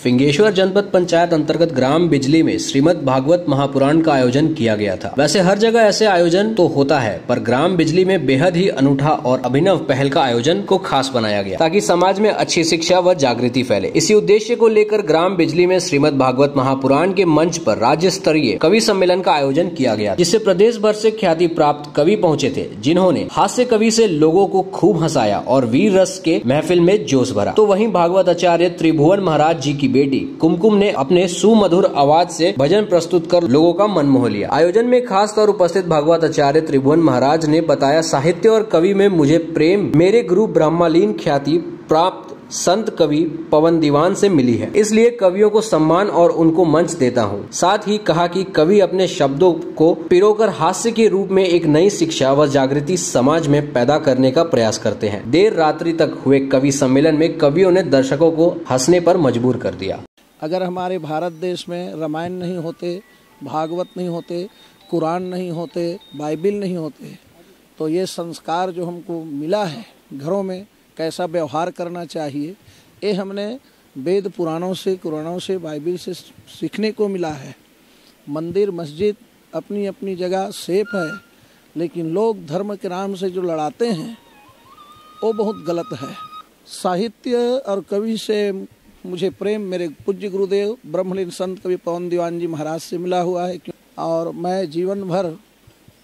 फिंगेश्वर जनपद पंचायत अंतर्गत ग्राम बिजली में श्रीमद भागवत महापुराण का आयोजन किया गया था। वैसे हर जगह ऐसे आयोजन तो होता है, पर ग्राम बिजली में बेहद ही अनूठा और अभिनव पहल का आयोजन को खास बनाया गया, ताकि समाज में अच्छी शिक्षा व जागृति फैले। इसी उद्देश्य को लेकर ग्राम बिजली में श्रीमद भागवत महापुराण के मंच पर राज्य स्तरीय कवि सम्मेलन का आयोजन किया गया, जिससे प्रदेश भर से ख्याति प्राप्त कवि पहुँचे थे, जिन्होंने हास्य कवि से लोगों को खूब हंसाया और वीर रस के महफिल में जोश भरा। तो वहीं भागवत आचार्य त्रिभुवन महाराज जी की बेटी कुमकुम ने अपने सुमधुर आवाज़ से भजन प्रस्तुत कर लोगों का मन मोह लिया। आयोजन में खास तौर उपस्थित भगवत आचार्य त्रिभुवन महाराज ने बताया, साहित्य और कवि में मुझे प्रेम, मेरे गुरु ब्रह्मालीन ख्याति प्राप्त संत कवि पवन दीवान से मिली है। इसलिए कवियों को सम्मान और उनको मंच देता हूँ। साथ ही कहा कि कवि अपने शब्दों को पिरोकर हास्य के रूप में एक नई शिक्षा व जागृति समाज में पैदा करने का प्रयास करते हैं। देर रात्रि तक हुए कवि सम्मेलन में कवियों ने दर्शकों को हंसने पर मजबूर कर दिया। अगर हमारे भारत देश में रामायण नहीं होते, भागवत नहीं होते, कुरान नहीं होते, बाइबिल नहीं होते तो ये संस्कार जो हमको मिला है घरों में कैसा व्यवहार करना चाहिए, ये हमने वेद पुराणों से, कुरानों से, बाइबिल से सीखने को मिला है। मंदिर, मस्जिद अपनी अपनी जगह सेफ़ है, लेकिन लोग धर्म के नाम से जो लड़ाते हैं, वो बहुत गलत है। साहित्य और कवि से मुझे प्रेम, मेरे पूज्य गुरुदेव, ब्रह्मलीन संत कवि पवन दीवान जी महाराज से मिला हुआ है। और मैं जीवन भर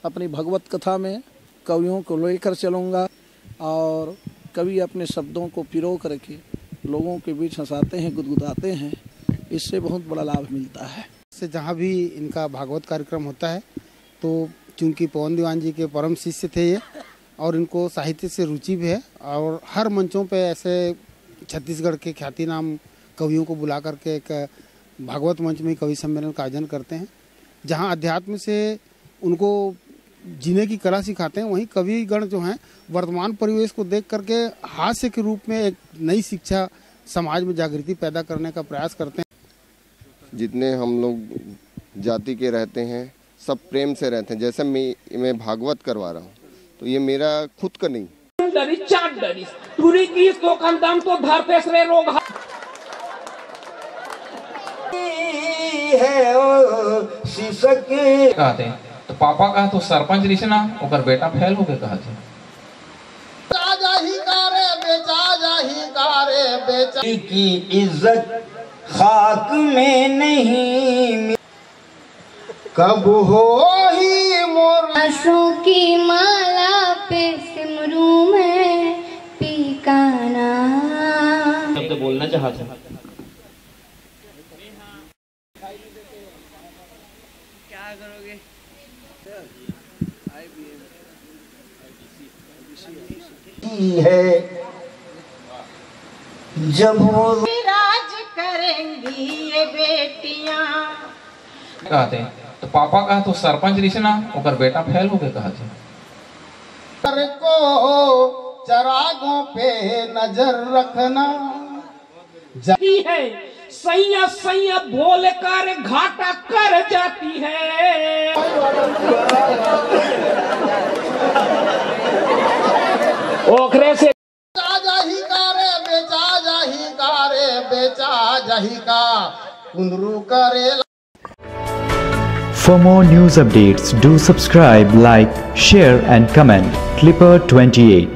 अपनी भगवत कथा में कवियों को लेकर चलूँगा और कवि अपने शब्दों को पिरो करके लोगों के बीच हंसाते हैं, गुदगुदाते हैं, इससे बहुत बड़ा लाभ मिलता है। से जहाँ भी इनका भागवत कार्यक्रम होता है तो चूँकि पवन दीवान जी के परम शिष्य थे ये, और इनको साहित्य से रुचि भी है, और हर मंचों पे ऐसे छत्तीसगढ़ के ख्याति नाम कवियों को बुला करके एक भागवत मंच में कवि सम्मेलन का आयोजन करते हैं, जहाँ अध्यात्म से उनको जीने की कला सिखाते हैं वहीं कविगण जो हैं वर्तमान परिवेश को देख करके हास्य के रूप में एक नई शिक्षा समाज में जागृति पैदा करने का प्रयास करते हैं। जितने हम लोग जाति के रहते हैं सब प्रेम से रहते हैं। जैसे मैं मैं भागवत करवा रहा हूँ तो ये मेरा खुद का नहीं। डरी चार डरी टूरी की तो कंदम तो रोग है ओ कहते हैं पापा कहा तो सरपंच रिसे ना ओकर बेटा फेल हो गए कहा थे की इज़्ज़त खाक में नहीं कब हो ही मोर आँसू की माला पे सिमरू में पीकाना शब्द बोलना चाहते हैं क्या करोगे? है जब वो राज करेंगी ये बेटियाँ कहते तो पापा कहा तो सरपंच रिसे ना ओकर बेटा फैल हो गए कहा थे। कर को चरागों पे नज़र रखना। जाती है सैया सैया बोल कर घाटा कर जाती है। ओखरे से बेचा जाही कारे बेचा जाही का कुंदरू करे For more news updates, do subscribe, like, share, and comment. Clipper 28